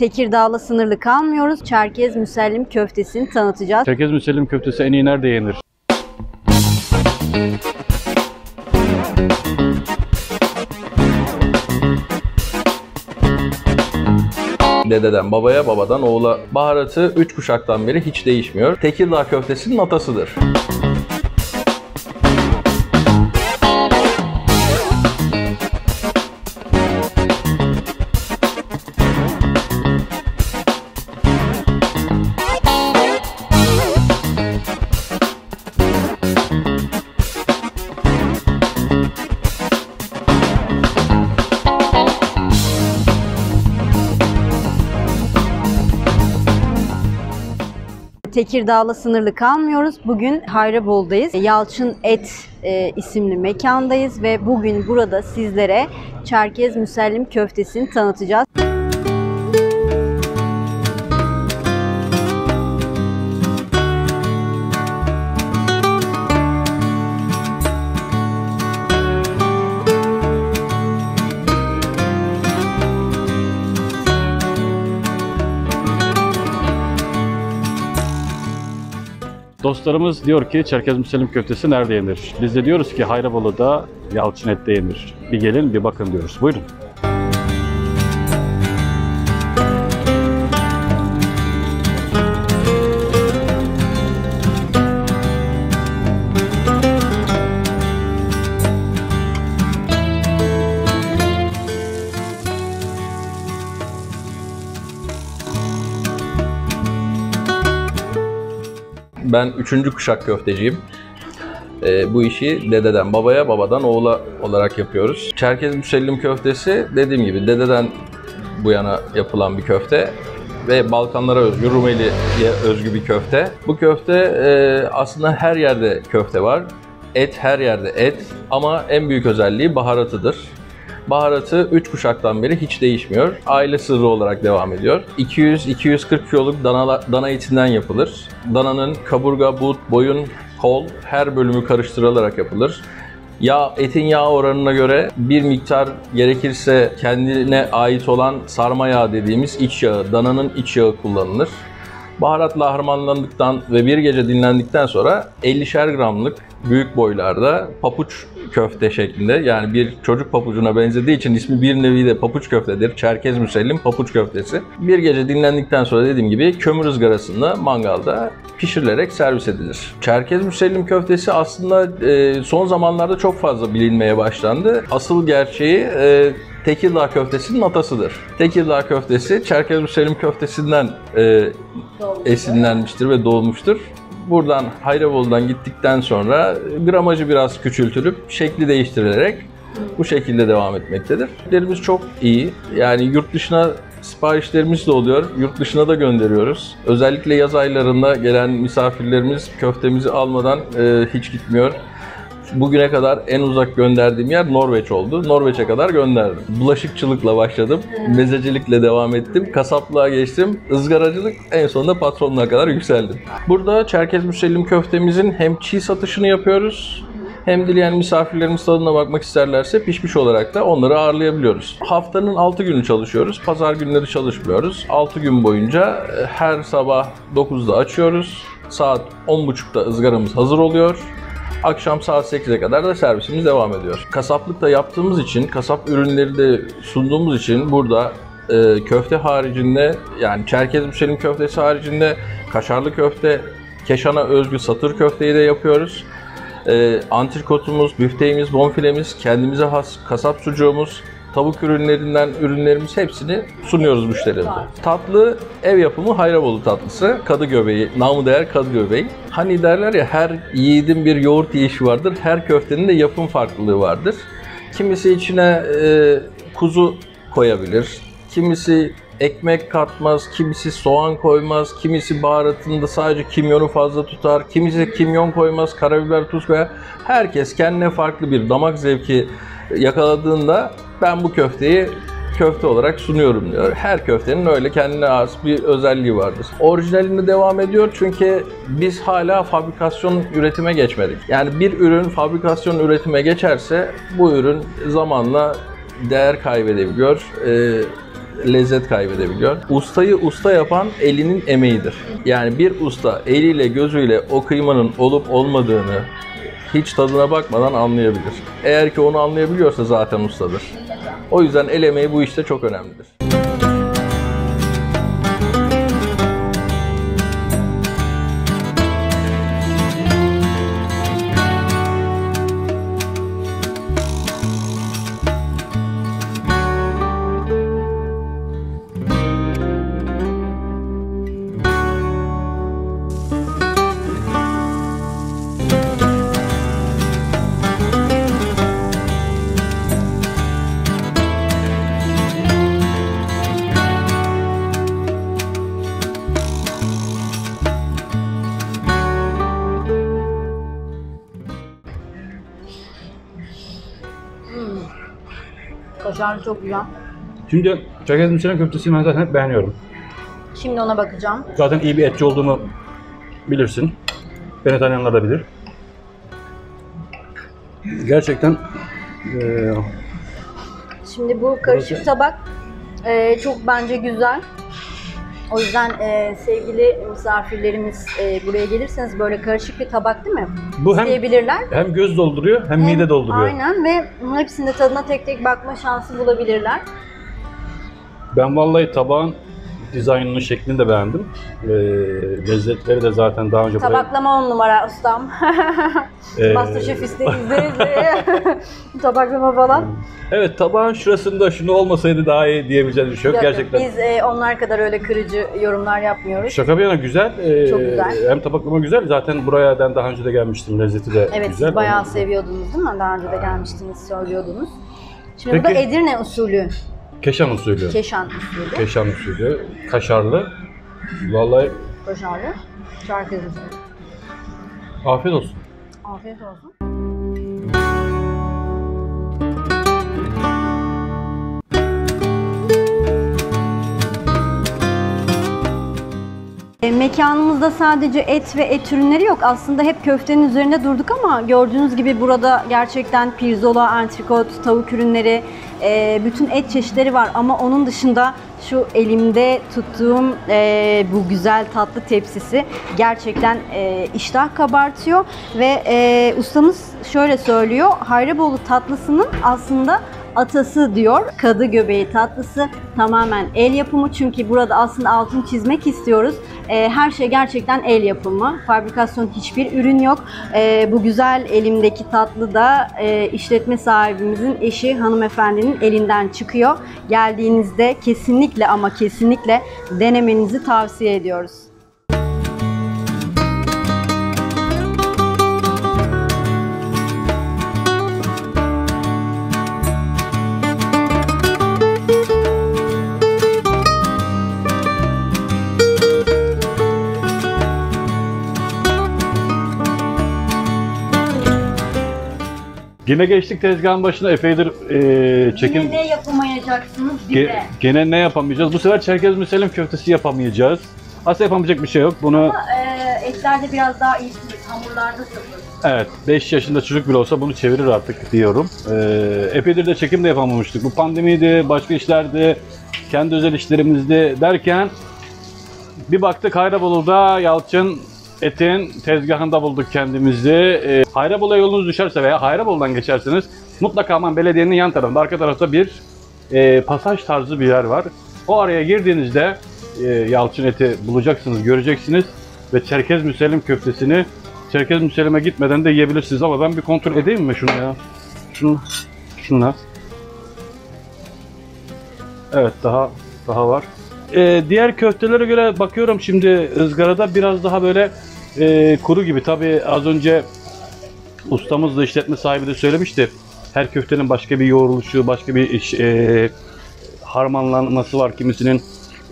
Tekirdağ'la sınırlı kalmıyoruz. Çerkez Müsellim köftesini tanıtacağız. Çerkez Müsellim köftesi en iyi nerede yenir? Dededen babaya, babadan oğula. Baharatı 3 kuşaktan beri hiç değişmiyor. Tekirdağ köftesinin atasıdır. Tekirdağ'la sınırlı kalmıyoruz. Bugün Hayrabol'dayız. Yalçın Et e, isimli mekandayız ve bugün burada sizlere Çerkez Müsellim köftesini tanıtacağız. Dostlarımız diyor ki Çerkez Müsellim köftesi nerede yenir? Biz de diyoruz ki Hayrabolu'da Yalçın Et'te yenir. Bir gelin bir bakın diyoruz. Buyurun. Ben üçüncü kuşak köfteciyim. Ee, bu işi dededen babaya, babadan oğula olarak yapıyoruz. Çerkez Müsellim köftesi dediğim gibi dededen bu yana yapılan bir köfte ve Balkanlara özgü, Rumeli'ye özgü bir köfte. Bu köfte e, aslında her yerde köfte var. Et her yerde et ama en büyük özelliği baharatıdır. Baharatı 3 kuşaktan beri hiç değişmiyor. Aile sırrı olarak devam ediyor. 200-240 kiloluk dana, dana etinden yapılır. Dananın kaburga, but, boyun, kol her bölümü karıştırılarak yapılır. Yağ, etin yağ oranına göre bir miktar gerekirse kendine ait olan sarma yağı dediğimiz iç yağı, dananın iç yağı kullanılır. Baharatla harmanlandıktan ve bir gece dinlendikten sonra 50'şer gramlık büyük boylarda papuç köfte şeklinde yani bir çocuk papucuna benzediği için ismi bir nevi de papuç köftedir. Çerkez müsellim papuç köftesi. Bir gece dinlendikten sonra dediğim gibi kömür ızgarasında mangalda pişirilerek servis edilir. Çerkez müsellim köftesi aslında e, son zamanlarda çok fazla bilinmeye başlandı. Asıl gerçeği e, Tekirdağ köftesinin atasıdır. Tekirdağ köftesi Çerkez Müsellim köftesinden e, esinlenmiştir ve doğmuştur. Buradan Hayrabolu'dan gittikten sonra gramajı biraz küçültülüp şekli değiştirilerek bu şekilde devam etmektedir. Ürünlerimiz çok iyi. Yani yurt dışına siparişlerimiz de oluyor. Yurt dışına da gönderiyoruz. Özellikle yaz aylarında gelen misafirlerimiz köftemizi almadan e, hiç gitmiyor. Bugüne kadar en uzak gönderdiğim yer Norveç oldu. Norveç'e kadar gönderdim. Bulaşıkçılıkla başladım. Mezecilikle devam ettim. Kasaplığa geçtim. ızgaracılık en sonunda patronluğa kadar yükseldim. Burada Çerkez Müsellim köftemizin hem çiğ satışını yapıyoruz hem dileyen misafirlerimiz tadına bakmak isterlerse pişmiş olarak da onları ağırlayabiliyoruz. Haftanın 6 günü çalışıyoruz. Pazar günleri çalışmıyoruz. 6 gün boyunca e, her sabah 9'da açıyoruz. Saat 10.30'da ızgaramız hazır oluyor. Akşam saat 8'e kadar da servisimiz devam ediyor. Kasaplıkta yaptığımız için, kasap ürünleri de sunduğumuz için burada e, köfte haricinde yani Çerkez Müsellim köftesi haricinde kaşarlı köfte, Keşan'a özgü satır köfteyi de yapıyoruz. E, antrikotumuz, büfteğimiz, bonfilemiz, kendimize has kasap sucuğumuz, tavuk ürünlerinden ürünlerimiz hepsini sunuyoruz müşterilerimize. Tatlı ev yapımı Hayrabolu tatlısı. Kadı göbeği, namı değer kadı göbeği. Hani derler ya her yiğidin bir yoğurt yiyişi vardır. Her köftenin de yapım farklılığı vardır. Kimisi içine e, kuzu koyabilir. Kimisi ekmek katmaz, kimisi soğan koymaz, kimisi baharatında sadece kimyonu fazla tutar, kimisi kimyon koymaz, karabiber, tuz koyar. Herkes kendine farklı bir damak zevki yakaladığında ben bu köfteyi köfte olarak sunuyorum diyor. Her köftenin öyle kendine has bir özelliği vardır. Orijinalinde devam ediyor çünkü biz hala fabrikasyon üretime geçmedik. Yani bir ürün fabrikasyon üretime geçerse bu ürün zamanla değer kaybedebiliyor. Ee, lezzet kaybedebiliyor. Ustayı usta yapan elinin emeğidir. Yani bir usta eliyle gözüyle o kıymanın olup olmadığını hiç tadına bakmadan anlayabilir. Eğer ki onu anlayabiliyorsa zaten ustadır. O yüzden el emeği bu işte çok önemlidir. Kaşarlı çok güzel. Şimdi Çerkez Müslüman köftesini ben zaten hep beğeniyorum. Şimdi ona bakacağım. Zaten iyi bir etçi olduğumu bilirsin. Beni tanıyanlar da bilir. Gerçekten eee Şimdi bu karışık tabak e, çok bence güzel. O yüzden e, sevgili misafirlerimiz e, buraya gelirseniz böyle karışık bir tabak değil mi? bu hem İsteyebilirler. hem göz dolduruyor hem mide dolduruyor. Aynen ve hepsinde tadına tek tek bakma şansı bulabilirler. Ben vallahi tabağın dizaynını, şeklini de beğendim. Eee lezzetleri de zaten daha önce buraya... Tabaklama on numara ustam. Ee, Masterchef izle izle. Tabaklama falan. Evet tabağın şurasında şunu olmasaydı daha iyi diyebileceğiniz bir şey yok. Yok, yok, Gerçekten Biz e, onlar kadar öyle kırıcı yorumlar yapmıyoruz. Şaka bir yana güzel. Ee, Çok güzel. Hem tabaklama güzel. Zaten buraya ben daha önce de gelmiştim. Lezzeti de Evet güzel. siz bayağı seviyordunuz değil mi? Daha önce de gelmiştiniz söylüyordunuz. Şimdi bu da Peki. Edirne usulü, Keşan usulü. Keşan usulü, Keşan usulü. Kaşarlı. Vallahi kaşarlı, çerkez usulü. afiyet olsun. Afiyet olsun. E, Mekanımızda sadece et ve et ürünleri yok. Aslında hep köftenin üzerinde durduk ama gördüğünüz gibi burada gerçekten pirzola, antrikot, tavuk ürünleri, e, bütün et çeşitleri var. Ama onun dışında şu elimde tuttuğum e, bu güzel tatlı tepsisi gerçekten e, iştah kabartıyor. Ve e, ustamız şöyle söylüyor, Hayrabolu tatlısının aslında atası diyor. Kadı göbeği tatlısı tamamen el yapımı çünkü burada aslında altın çizmek istiyoruz. Ee, her şey gerçekten el yapımı. Fabrikasyon hiçbir ürün yok. Ee, bu güzel elimdeki tatlı da e, işletme sahibimizin eşi hanımefendinin elinden çıkıyor. Geldiğinizde kesinlikle ama kesinlikle denemenizi tavsiye ediyoruz. Yine geçtik tezgahın başına. Epeydir e, çekim... Yine ne yapamayacaksınız Ge- bize? gene ne yapamayacağız? Bu sefer Çerkez Müselim köftesi yapamayacağız. Aslında yapamayacak bir şey yok. Bunu Ee, etlerde biraz daha iyi hamurlarda sıfır. Evet, 5 yaşında çocuk bile olsa bunu çevirir artık diyorum. Ee, epeydir de çekim de yapamamıştık. Bu pandemiydi, başka işlerdi, kendi özel işlerimizdi derken bir baktık Hayrabolu'da Yalçın Et'in tezgahında bulduk kendimizi. Ee, Hayrabolu'ya yolunuz düşerse veya Hayrabolu'dan geçerseniz mutlaka aman belediyenin yan tarafında, arka tarafta bir e, pasaj tarzı bir yer var. O araya girdiğinizde e, Yalçın Et'i bulacaksınız, göreceksiniz ve Çerkez Müsellim köftesini Çerkez Müsellim'e gitmeden de yiyebilirsiniz ama ben bir kontrol edeyim mi şunu ya? Şunu, şunla. Evet daha daha var. Ee, diğer köftelere göre bakıyorum şimdi ızgarada biraz daha böyle e, kuru gibi. Tabii az önce ustamız da işletme sahibi de söylemişti. Her köftenin başka bir yoğruluşu, başka bir e, harmanlanması var. Kimisinin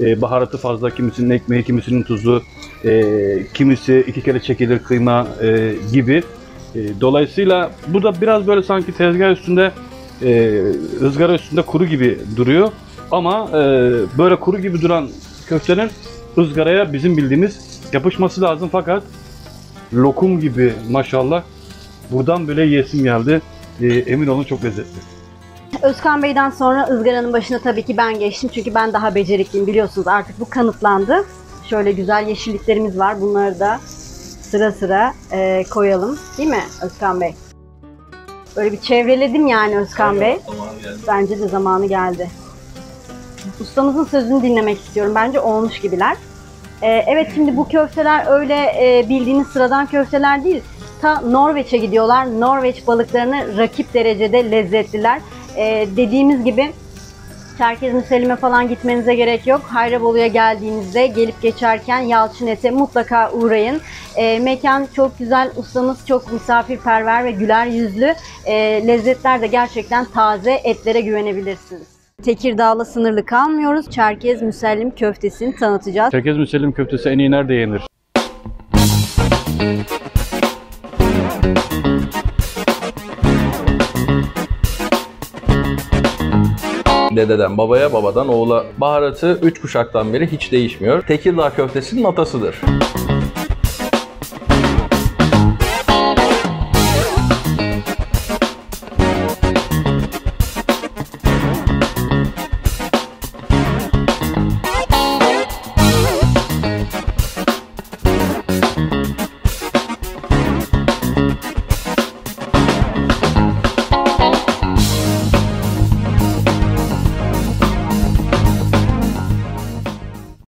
e, baharatı fazla, kimisinin ekmeği, kimisinin tuzu, e, kimisi iki kere çekilir kıyma e, gibi. E, dolayısıyla bu da biraz böyle sanki tezgah üstünde, e, ızgara üstünde kuru gibi duruyor. Ama e, böyle kuru gibi duran köftenin ızgaraya bizim bildiğimiz yapışması lazım fakat lokum gibi maşallah buradan böyle yesim geldi. E, emin olun çok lezzetli. Özkan Bey'den sonra ızgaranın başına tabii ki ben geçtim. Çünkü ben daha becerikliyim biliyorsunuz artık bu kanıtlandı. Şöyle güzel yeşilliklerimiz var. Bunları da sıra sıra e, koyalım. Değil mi Özkan Bey? Böyle bir çevreledim yani Özkan Bey. Bence de zamanı geldi. Ustamızın sözünü dinlemek istiyorum. Bence olmuş gibiler. Ee, evet şimdi bu köfteler öyle e, bildiğiniz sıradan köfteler değil. Ta Norveç'e gidiyorlar. Norveç balıklarını rakip derecede lezzetliler. Ee, dediğimiz gibi Çerkez Müsellim'e falan gitmenize gerek yok. Hayrabolu'ya geldiğinizde gelip geçerken Yalçın Et'e mutlaka uğrayın. Ee, mekan çok güzel, ustamız çok misafirperver ve güler yüzlü. Ee, lezzetler de gerçekten taze, etlere güvenebilirsiniz. Tekirdağ'la sınırlı kalmıyoruz. Çerkez Müsellim köftesini tanıtacağız. Çerkez Müsellim köftesi en iyi nerede yenir? Dededen babaya, babadan oğula. Baharatı 3 kuşaktan beri hiç değişmiyor. Tekirdağ köftesinin atasıdır.